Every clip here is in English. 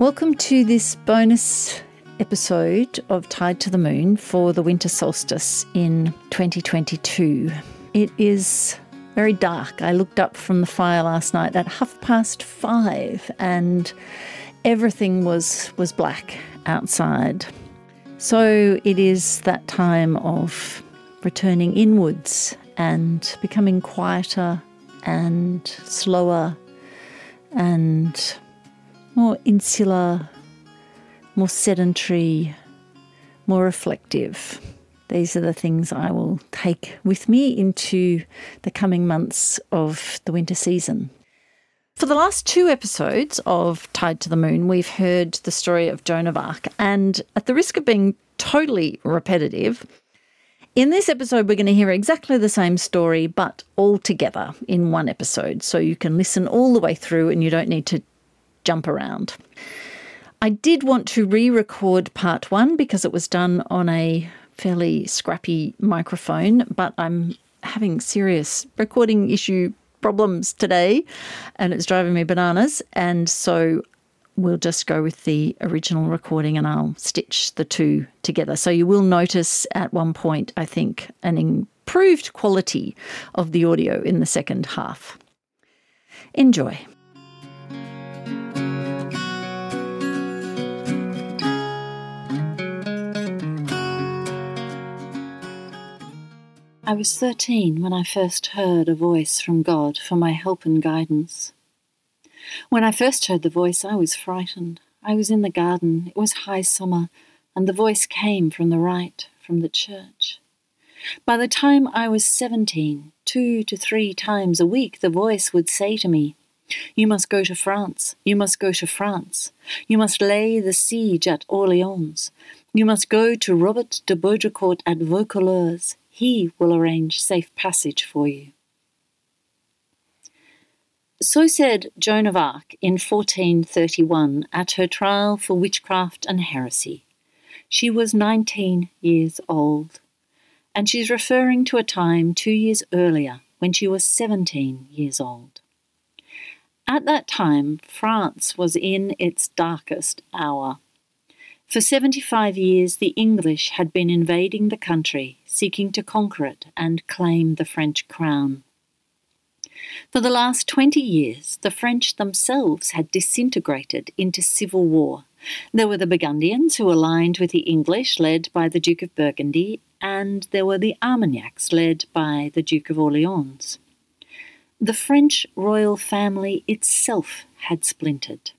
Welcome to this bonus episode of Tied to the Moon for the winter solstice in 2022. It is very dark. I looked up from the fire last night at half past five and everything was, was black outside. So it is that time of returning inwards and becoming quieter and slower and more insular, more sedentary, more reflective. These are the things I will take with me into the coming months of the winter season. For the last two episodes of Tied to the Moon, we've heard the story of Joan of Arc. And at the risk of being totally repetitive, in this episode, we're going to hear exactly the same story, but all together in one episode. So you can listen all the way through and you don't need to jump around. I did want to re record part one because it was done on a fairly scrappy microphone, but I'm having serious recording issue problems today and it's driving me bananas. And so we'll just go with the original recording and I'll stitch the two together. So you will notice at one point, I think, an improved quality of the audio in the second half. Enjoy. I was 13 when I first heard a voice from God for my help and guidance. When I first heard the voice, I was frightened. I was in the garden, it was high summer, and the voice came from the right, from the church. By the time I was 17, two to three times a week, the voice would say to me, You must go to France, you must go to France, you must lay the siege at Orleans, you must go to Robert de Baudricourt at Vaucouleurs, he will arrange safe passage for you. So said Joan of Arc in 1431 at her trial for witchcraft and heresy. She was 19 years old, and she's referring to a time two years earlier when she was 17 years old. At that time, France was in its darkest hour. For 75 years, the English had been invading the country seeking to conquer it and claim the French crown. For the last 20 years, the French themselves had disintegrated into civil war. There were the Burgundians who aligned with the English, led by the Duke of Burgundy, and there were the Armagnacs, led by the Duke of Orleans. The French royal family itself had splintered.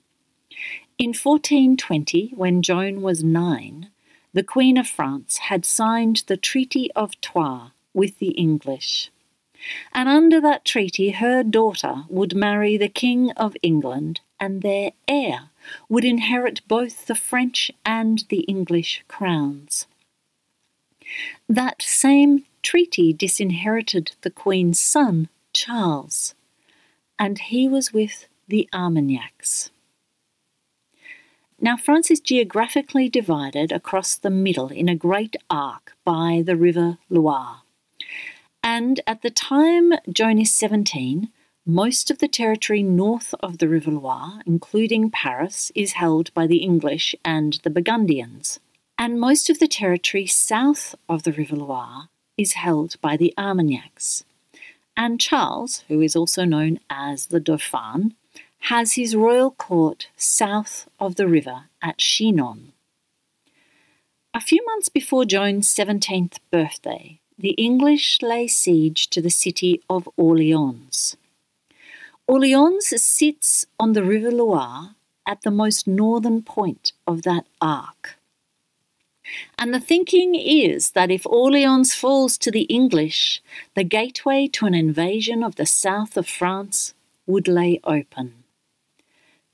In 1420, when Joan was nine, the Queen of France had signed the Treaty of Troyes with the English. And under that treaty, her daughter would marry the King of England, and their heir would inherit both the French and the English crowns. That same treaty disinherited the Queen's son, Charles, and he was with the Armagnacs. Now, France is geographically divided across the middle in a great arc by the River Loire. And at the time Joan is 17, most of the territory north of the River Loire, including Paris, is held by the English and the Burgundians. And most of the territory south of the River Loire is held by the Armagnacs. And Charles, who is also known as the Dauphin, has his royal court south of the river at Chinon. A few months before Joan's 17th birthday, the English lay siege to the city of Orleans. Orleans sits on the River Loire at the most northern point of that arc. And the thinking is that if Orleans falls to the English, the gateway to an invasion of the south of France would lay open.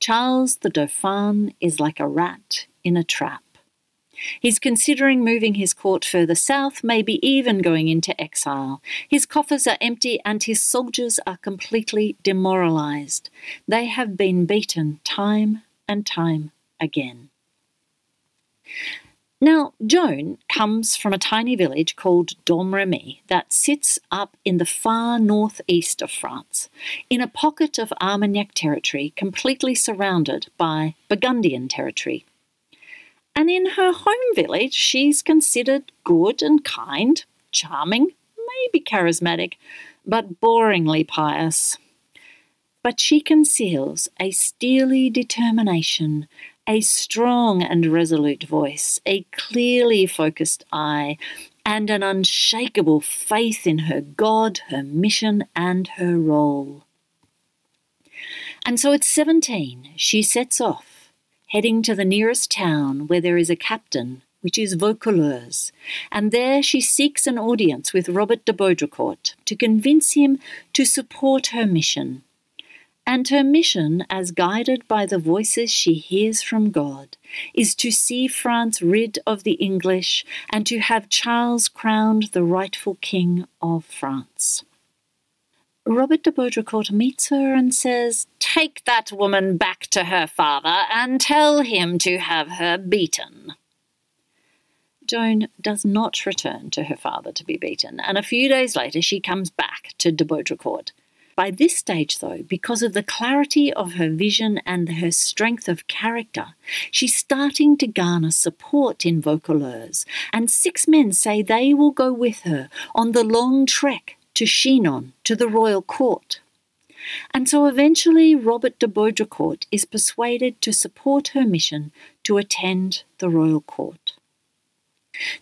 Charles the Dauphin is like a rat in a trap. He's considering moving his court further south, maybe even going into exile. His coffers are empty and his soldiers are completely demoralized. They have been beaten time and time again. Now, Joan comes from a tiny village called Domremy that sits up in the far northeast of France, in a pocket of Armagnac territory completely surrounded by Burgundian territory. And in her home village, she's considered good and kind, charming, maybe charismatic, but boringly pious. But she conceals a steely determination a strong and resolute voice, a clearly focused eye, and an unshakable faith in her God, her mission, and her role. And so at 17, she sets off, heading to the nearest town where there is a captain, which is Vaucouleurs, and there she seeks an audience with Robert de Baudricourt to convince him to support her mission and her mission, as guided by the voices she hears from God, is to see France rid of the English and to have Charles crowned the rightful King of France. Robert de Baudricourt meets her and says, Take that woman back to her father and tell him to have her beaten. Joan does not return to her father to be beaten, and a few days later she comes back to de Baudricourt by this stage, though, because of the clarity of her vision and her strength of character, she's starting to garner support in Vaucouleurs, and six men say they will go with her on the long trek to Chinon, to the royal court. And so eventually Robert de Baudricourt is persuaded to support her mission to attend the royal court.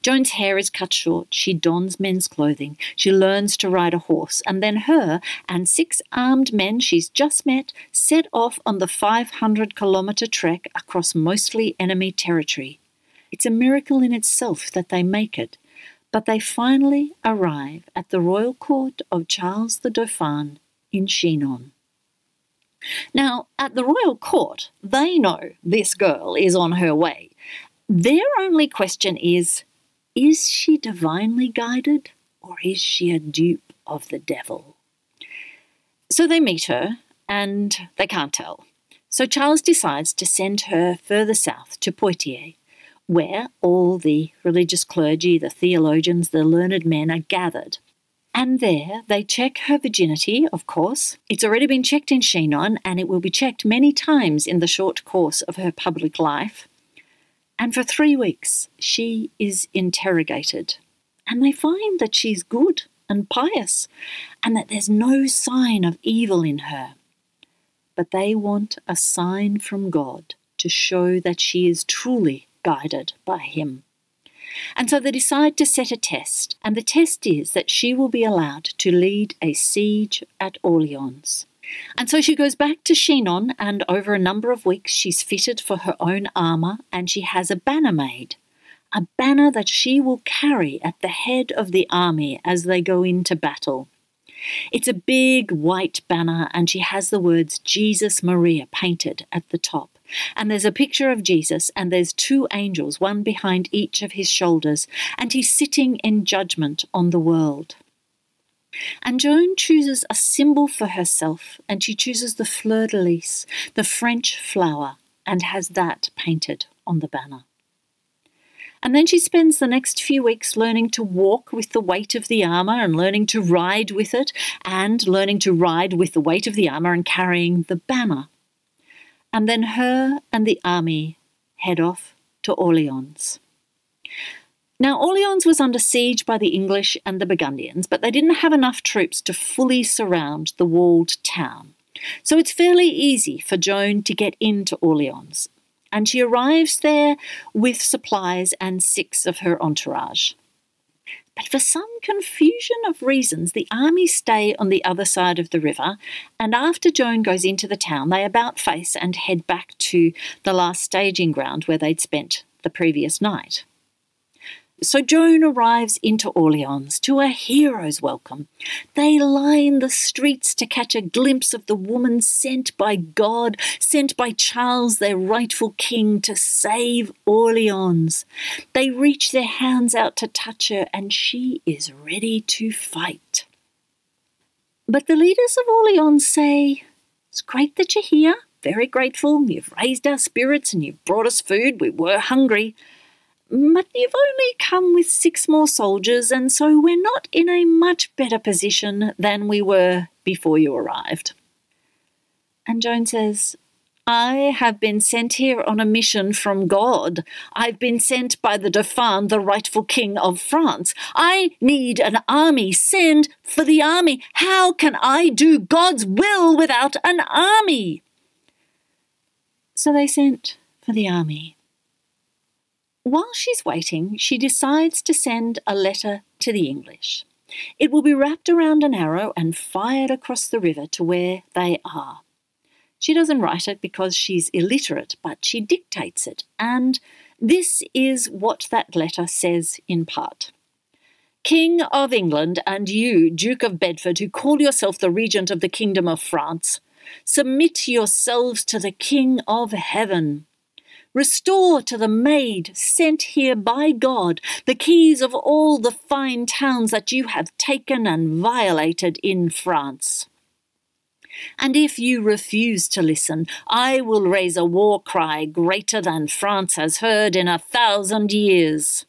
Joan's hair is cut short. She dons men's clothing. She learns to ride a horse. And then her and six armed men she's just met set off on the 500 kilometre trek across mostly enemy territory. It's a miracle in itself that they make it. But they finally arrive at the royal court of Charles the Dauphin in Chinon. Now, at the royal court, they know this girl is on her way. Their only question is is she divinely guided or is she a dupe of the devil? So they meet her and they can't tell. So Charles decides to send her further south to Poitiers, where all the religious clergy, the theologians, the learned men are gathered. And there they check her virginity, of course. It's already been checked in Chinon, and it will be checked many times in the short course of her public life. And for three weeks, she is interrogated. And they find that she's good and pious and that there's no sign of evil in her. But they want a sign from God to show that she is truly guided by Him. And so they decide to set a test, and the test is that she will be allowed to lead a siege at Orleans. And so she goes back to Chinon, and over a number of weeks, she's fitted for her own armour and she has a banner made. A banner that she will carry at the head of the army as they go into battle. It's a big white banner, and she has the words Jesus Maria painted at the top. And there's a picture of Jesus, and there's two angels, one behind each of his shoulders, and he's sitting in judgment on the world. And Joan chooses a symbol for herself, and she chooses the fleur de lis, the French flower, and has that painted on the banner. And then she spends the next few weeks learning to walk with the weight of the armour and learning to ride with it, and learning to ride with the weight of the armour and carrying the banner. And then her and the army head off to Orleans. Now, Orleans was under siege by the English and the Burgundians, but they didn't have enough troops to fully surround the walled town. So it's fairly easy for Joan to get into Orleans, and she arrives there with supplies and six of her entourage. But for some confusion of reasons, the army stay on the other side of the river, and after Joan goes into the town, they about face and head back to the last staging ground where they'd spent the previous night. So Joan arrives into Orleans to a hero's welcome. They line the streets to catch a glimpse of the woman sent by God, sent by Charles, their rightful king, to save Orleans. They reach their hands out to touch her, and she is ready to fight. But the leaders of Orleans say, It's great that you're here, very grateful. You've raised our spirits and you've brought us food. We were hungry. But you've only come with six more soldiers, and so we're not in a much better position than we were before you arrived. And Joan says, I have been sent here on a mission from God. I've been sent by the Dauphin, the rightful king of France. I need an army. Send for the army. How can I do God's will without an army? So they sent for the army. While she's waiting, she decides to send a letter to the English. It will be wrapped around an arrow and fired across the river to where they are. She doesn't write it because she's illiterate, but she dictates it, and this is what that letter says in part. King of England, and you, Duke of Bedford, who call yourself the regent of the kingdom of France, submit yourselves to the King of heaven. Restore to the maid sent here by God the keys of all the fine towns that you have taken and violated in France. And if you refuse to listen, I will raise a war cry greater than France has heard in a thousand years.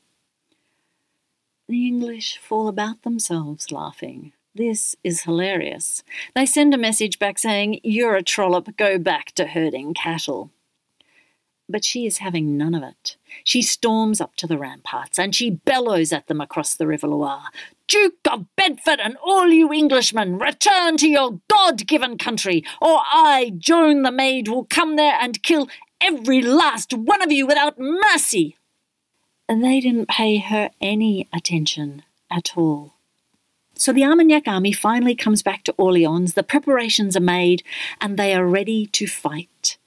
The English fall about themselves laughing. This is hilarious. They send a message back saying, You're a trollop, go back to herding cattle. But she is having none of it. She storms up to the ramparts and she bellows at them across the River Loire. Duke of Bedford and all you Englishmen, return to your God given country, or I, Joan the Maid, will come there and kill every last one of you without mercy. And they didn't pay her any attention at all. So the Armagnac army finally comes back to Orleans, the preparations are made, and they are ready to fight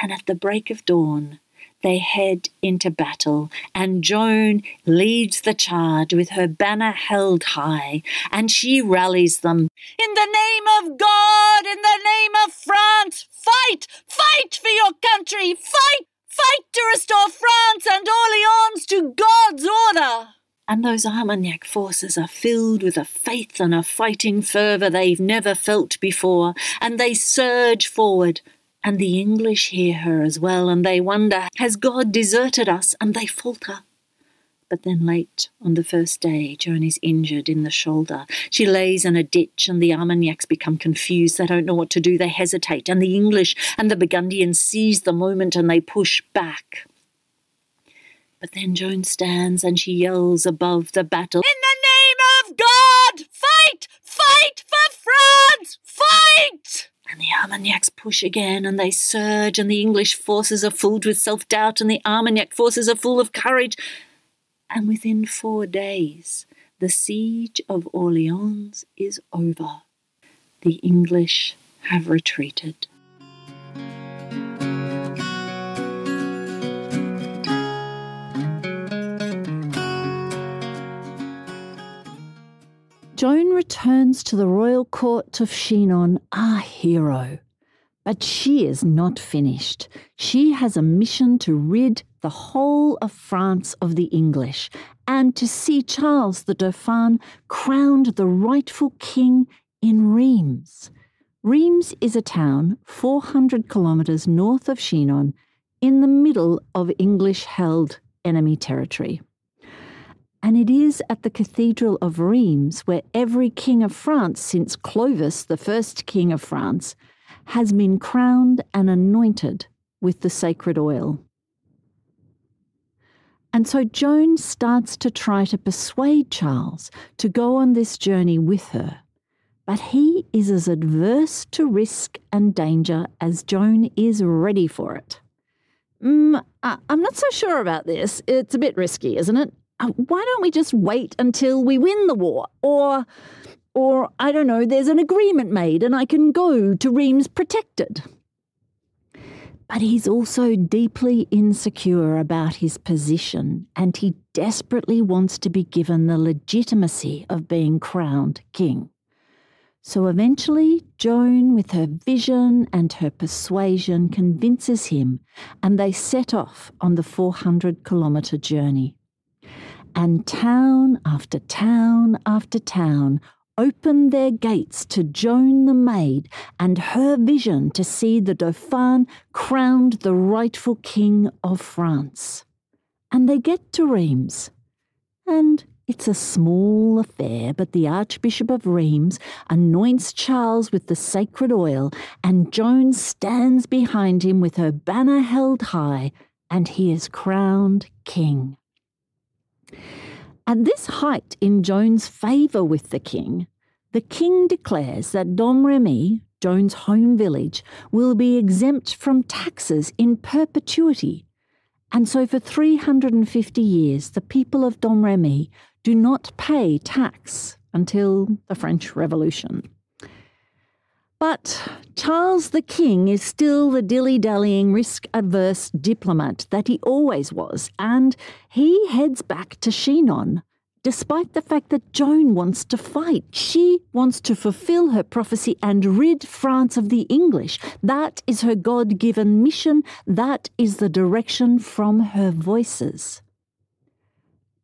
and at the break of dawn they head into battle, and Joan leads the charge with her banner held high, and she rallies them. In the name of God, in the name of France, fight! Fight for your country! Fight! Fight to restore France and Orleans to God's order! And those Armagnac forces are filled with a faith and a fighting fervour they've never felt before, and they surge forward, and the English hear her as well, and they wonder, Has God deserted us? And they falter. But then, late on the first day, Joan is injured in the shoulder. She lays in a ditch, and the Armagnacs become confused. They don't know what to do. They hesitate, and the English and the Burgundians seize the moment and they push back. But then Joan stands and she yells above the battle In the name of God! Fight! Fight for France! Fight! And the Armagnacs push again, and they surge, and the English forces are filled with self doubt, and the Armagnac forces are full of courage. And within four days, the siege of Orleans is over. The English have retreated. Joan returns to the royal court of Chinon a hero. But she is not finished. She has a mission to rid the whole of France of the English and to see Charles the Dauphin crowned the rightful king in Reims. Reims is a town 400 kilometres north of Chinon in the middle of English held enemy territory and it is at the Cathedral of Reims where every king of France since Clovis, the first king of France, has been crowned and anointed with the sacred oil. And so Joan starts to try to persuade Charles to go on this journey with her. But he is as adverse to risk and danger as Joan is ready for it. Mm, I'm not so sure about this. It's a bit risky, isn't it? Uh, why don't we just wait until we win the war? Or, or I don't know, there's an agreement made and I can go to Reims protected. But he's also deeply insecure about his position and he desperately wants to be given the legitimacy of being crowned king. So eventually, Joan, with her vision and her persuasion, convinces him, and they set off on the 400 kilometre journey and town after town after town opened their gates to Joan the Maid and her vision to see the Dauphin crowned the rightful King of France. and they get to Rheims. And it's a small affair, but the Archbishop of Rheims anoints Charles with the sacred oil, and Joan stands behind him with her banner held high, and he is crowned king. At this height in Joan's favour with the king, the king declares that Domremy, Joan's home village, will be exempt from taxes in perpetuity. And so for 350 years, the people of Domremy do not pay tax until the French Revolution. But Charles the King is still the dilly dallying, risk averse diplomat that he always was, and he heads back to Chinon, despite the fact that Joan wants to fight. She wants to fulfill her prophecy and rid France of the English. That is her God given mission, that is the direction from her voices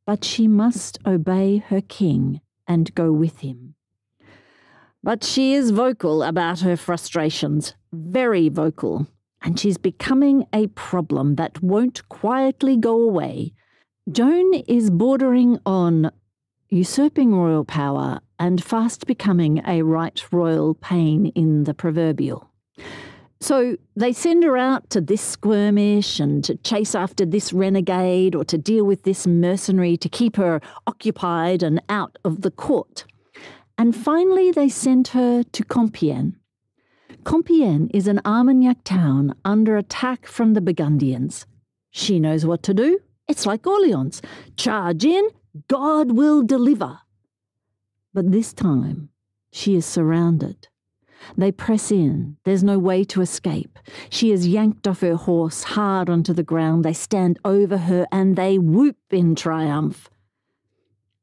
but she must obey her king and go with him. But she is vocal about her frustrations, very vocal, and she's becoming a problem that won't quietly go away. Joan is bordering on usurping royal power and fast becoming a right royal pain in the proverbial. So they send her out to this skirmish and to chase after this renegade or to deal with this mercenary to keep her occupied and out of the court. And finally, they sent her to Compiègne. Compiègne is an Armagnac town under attack from the Burgundians. She knows what to do. It's like Orleans charge in, God will deliver. But this time, she is surrounded. They press in. There's no way to escape. She is yanked off her horse hard onto the ground. They stand over her and they whoop in triumph.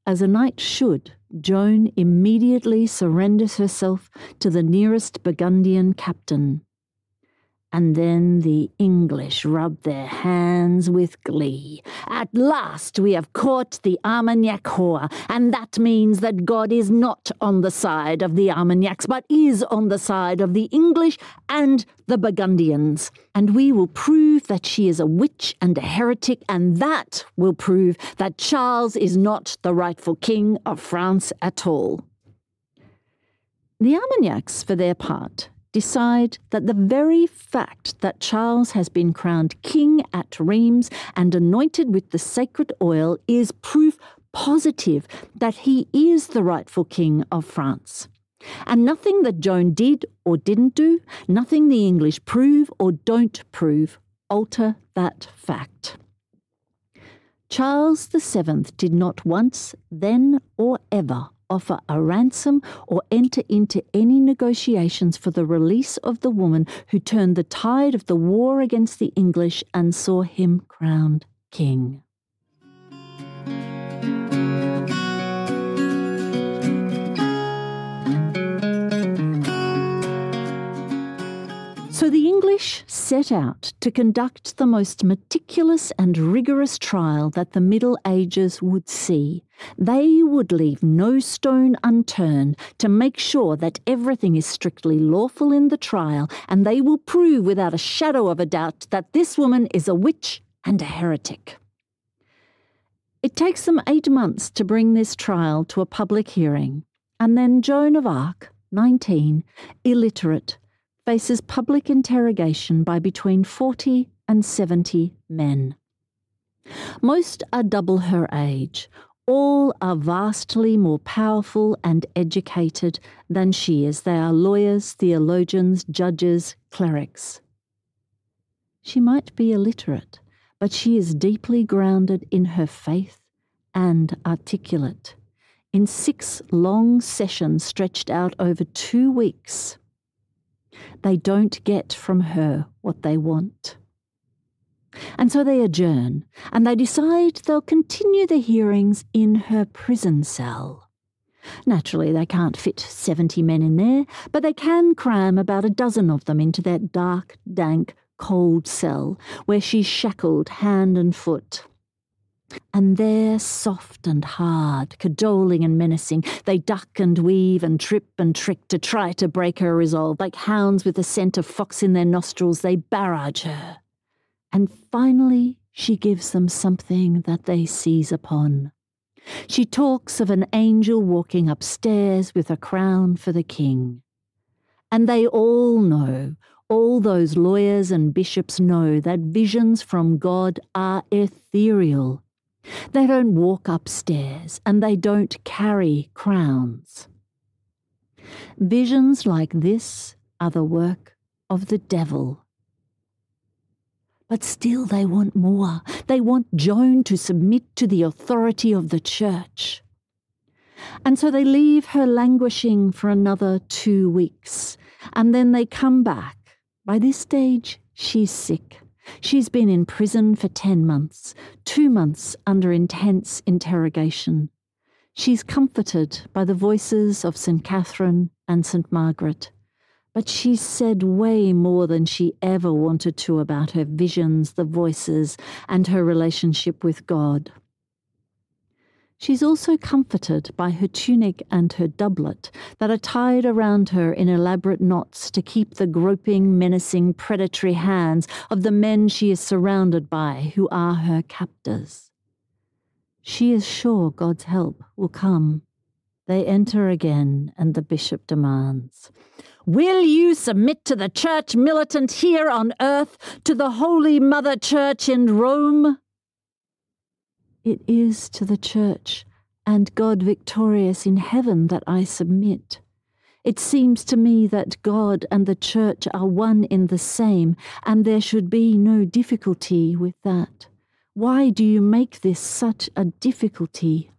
As a knight should, Joan immediately surrenders herself to the nearest Burgundian captain. And then the English rub their hands with glee. At last we have caught the Armagnac whore, and that means that God is not on the side of the Armagnacs, but is on the side of the English and the Burgundians. And we will prove that she is a witch and a heretic, and that will prove that Charles is not the rightful king of France at all. The Armagnacs, for their part, decide that the very fact that Charles has been crowned king at Rheims and anointed with the sacred oil is proof positive that he is the rightful king of France. And nothing that Joan did or didn't do, nothing the English prove or don't prove, alter that fact. Charles VII did not once, then or ever, offer a ransom or enter into any negotiations for the release of the woman who turned the tide of the war against the English and saw him crowned king. The English set out to conduct the most meticulous and rigorous trial that the Middle Ages would see. They would leave no stone unturned to make sure that everything is strictly lawful in the trial, and they will prove without a shadow of a doubt that this woman is a witch and a heretic. It takes them eight months to bring this trial to a public hearing, and then Joan of Arc, 19, illiterate, faces public interrogation by between 40 and 70 men. Most are double her age. All are vastly more powerful and educated than she is. They are lawyers, theologians, judges, clerics. She might be illiterate, but she is deeply grounded in her faith and articulate. In six long sessions stretched out over two weeks, they don't get from her what they want. And so they adjourn, and they decide they'll continue the hearings in her prison cell. Naturally, they can't fit 70 men in there, but they can cram about a dozen of them into that dark, dank, cold cell where she's shackled hand and foot. And there, soft and hard, cajoling and menacing, they duck and weave and trip and trick to try to break her resolve. Like hounds with the scent of fox in their nostrils, they barrage her. And finally, she gives them something that they seize upon. She talks of an angel walking upstairs with a crown for the king. And they all know, all those lawyers and bishops know, that visions from God are ethereal. They don't walk upstairs and they don't carry crowns. Visions like this are the work of the devil. But still, they want more. They want Joan to submit to the authority of the church. And so they leave her languishing for another two weeks, and then they come back. By this stage, she's sick. She's been in prison for 10 months, two months under intense interrogation. She's comforted by the voices of St. Catherine and St. Margaret. But she's said way more than she ever wanted to about her visions, the voices, and her relationship with God. She's also comforted by her tunic and her doublet that are tied around her in elaborate knots to keep the groping, menacing, predatory hands of the men she is surrounded by, who are her captors. She is sure God's help will come. They enter again, and the bishop demands, Will you submit to the church militant here on earth, to the Holy Mother Church in Rome? It is to the church and God victorious in heaven that I submit. It seems to me that God and the church are one in the same, and there should be no difficulty with that. Why do you make this such a difficulty?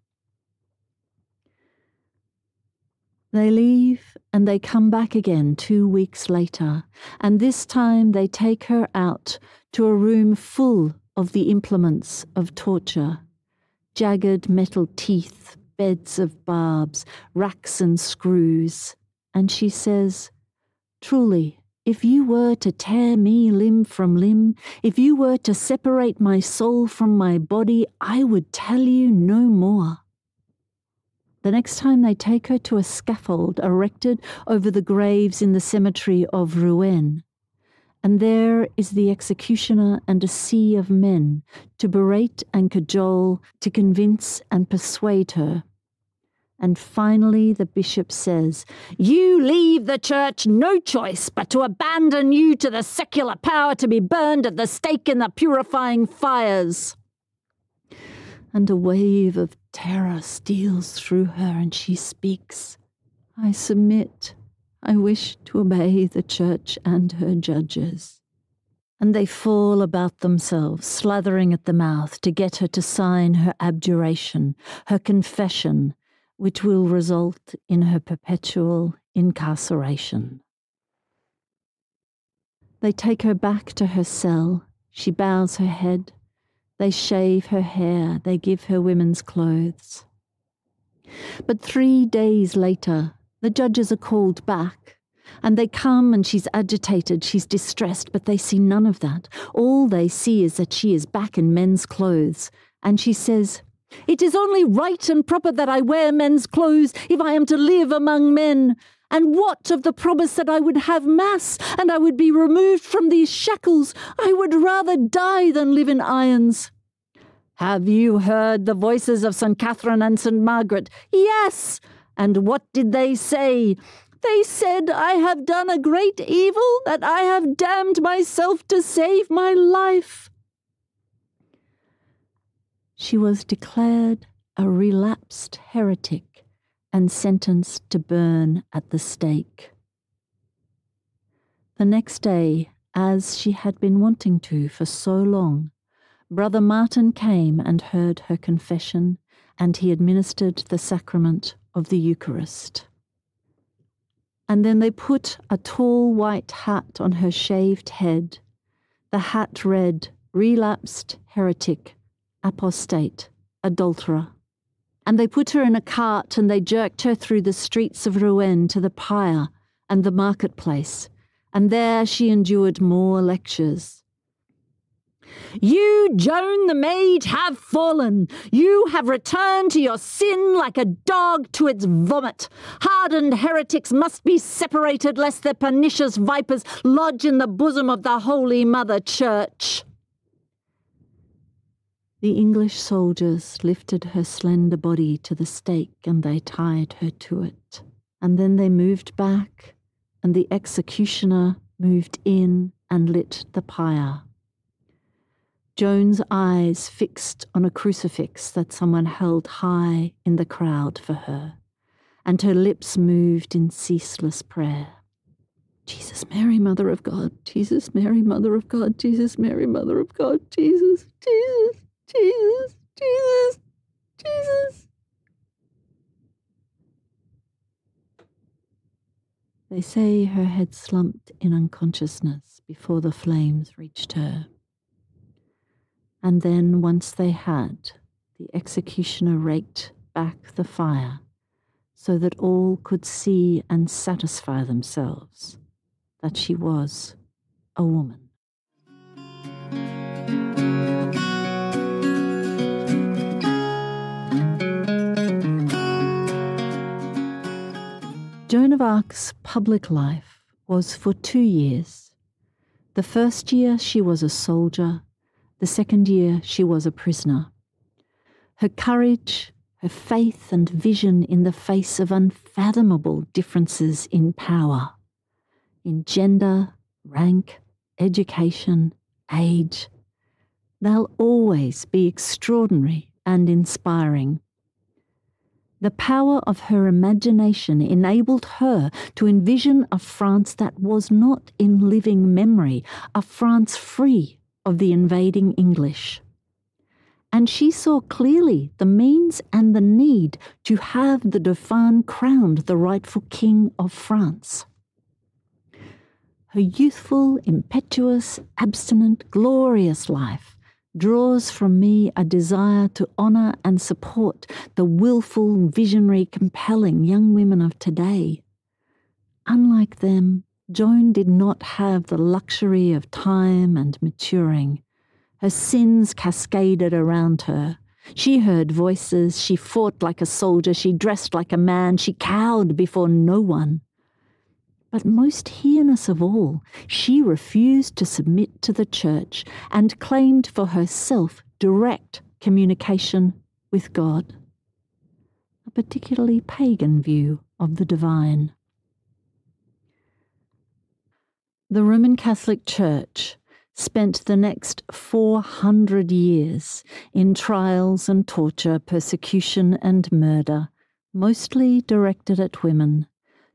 They leave and they come back again two weeks later, and this time they take her out to a room full of the implements of torture jagged metal teeth, beds of barbs, racks and screws. And she says, Truly, if you were to tear me limb from limb, if you were to separate my soul from my body, I would tell you no more. The next time they take her to a scaffold erected over the graves in the cemetery of Rouen, and there is the executioner and a sea of men to berate and cajole, to convince and persuade her. And finally, the bishop says, You leave the church no choice but to abandon you to the secular power to be burned at the stake in the purifying fires and a wave of terror steals through her, and she speaks. I submit. I wish to obey the church and her judges. And they fall about themselves, slathering at the mouth to get her to sign her abjuration, her confession, which will result in her perpetual incarceration. They take her back to her cell. She bows her head they shave her hair, they give her women's clothes. But three days later, the judges are called back, and they come and she's agitated, she's distressed, but they see none of that. All they see is that she is back in men's clothes, and she says, It is only right and proper that I wear men's clothes if I am to live among men. And what of the promise that I would have Mass and I would be removed from these shackles? I would rather die than live in irons. Have you heard the voices of St. Catherine and St. Margaret? Yes. And what did they say? They said, I have done a great evil, that I have damned myself to save my life. She was declared a relapsed heretic and sentenced to burn at the stake. The next day, as she had been wanting to for so long, Brother Martin came and heard her confession, and he administered the sacrament of the Eucharist. And then they put a tall white hat on her shaved head. The hat read, Relapsed heretic, apostate, adulterer and they put her in a cart and they jerked her through the streets of Rouen to the pyre and the marketplace, and there she endured more lectures. You, Joan the maid, have fallen. You have returned to your sin like a dog to its vomit. Hardened heretics must be separated lest their pernicious vipers lodge in the bosom of the Holy Mother Church. The English soldiers lifted her slender body to the stake and they tied her to it. And then they moved back, and the executioner moved in and lit the pyre. Joan's eyes fixed on a crucifix that someone held high in the crowd for her, and her lips moved in ceaseless prayer. Jesus, Mary, Mother of God, Jesus, Mary, Mother of God, Jesus, Mary, Mother of God, Jesus, Jesus, Jesus, Jesus, Jesus. They say her head slumped in unconsciousness before the flames reached her. And then, once they had, the executioner raked back the fire so that all could see and satisfy themselves that she was a woman. Joan of Arc's public life was for two years. The first year she was a soldier, the second year she was a prisoner. Her courage, her faith and vision in the face of unfathomable differences in power, in gender, rank, education, age, they'll always be extraordinary and inspiring. The power of her imagination enabled her to envision a France that was not in living memory, a France free of the invading English. And she saw clearly the means and the need to have the Dauphin crowned the rightful King of France. Her youthful, impetuous, abstinent, glorious life draws from me a desire to honour and support the wilful, visionary, compelling young women of today. Unlike them, Joan did not have the luxury of time and maturing. Her sins cascaded around her. She heard voices, she fought like a soldier, she dressed like a man, she cowed before no one. But most heinous of all, she refused to submit to the church and claimed for herself direct communication with God. A particularly pagan view of the divine. The Roman Catholic Church spent the next 400 years in trials and torture, persecution and murder, mostly directed at women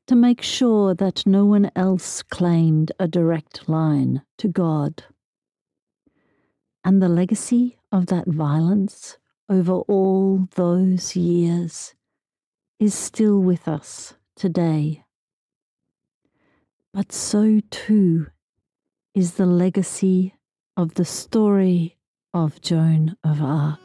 to make sure that no one else claimed a direct line to God. And the legacy of that violence over all those years is still with us today. But so too is the legacy of the story of Joan of Arc.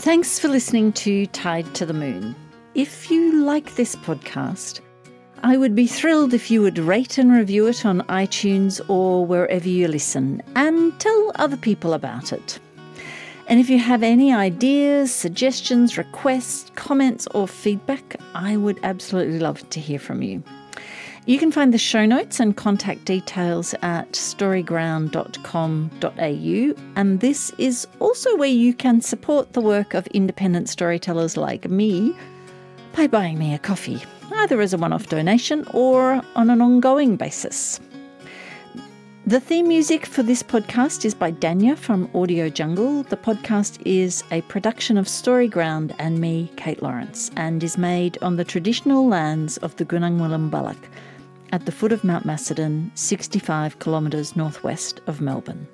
Thanks for listening to Tied to the Moon. If you like this podcast, I would be thrilled if you would rate and review it on iTunes or wherever you listen and tell other people about it. And if you have any ideas, suggestions, requests, comments, or feedback, I would absolutely love to hear from you. You can find the show notes and contact details at storyground.com.au, and this is also where you can support the work of independent storytellers like me by buying me a coffee, either as a one off donation or on an ongoing basis. The theme music for this podcast is by Danya from Audio Jungle. The podcast is a production of Storyground and me, Kate Lawrence, and is made on the traditional lands of the Gunung Balak at the foot of Mount Macedon, 65 kilometres northwest of Melbourne.